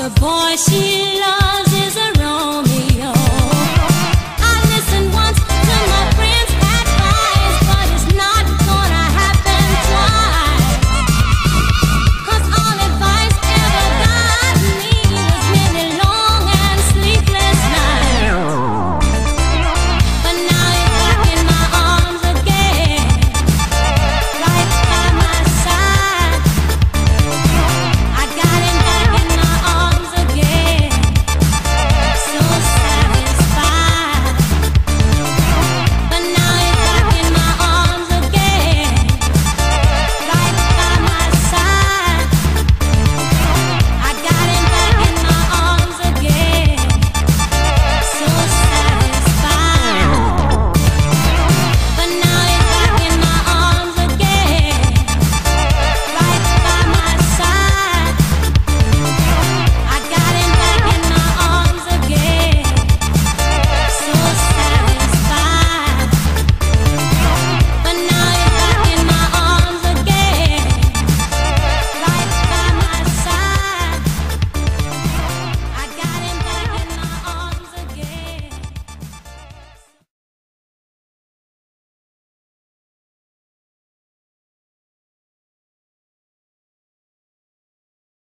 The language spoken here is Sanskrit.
भीरा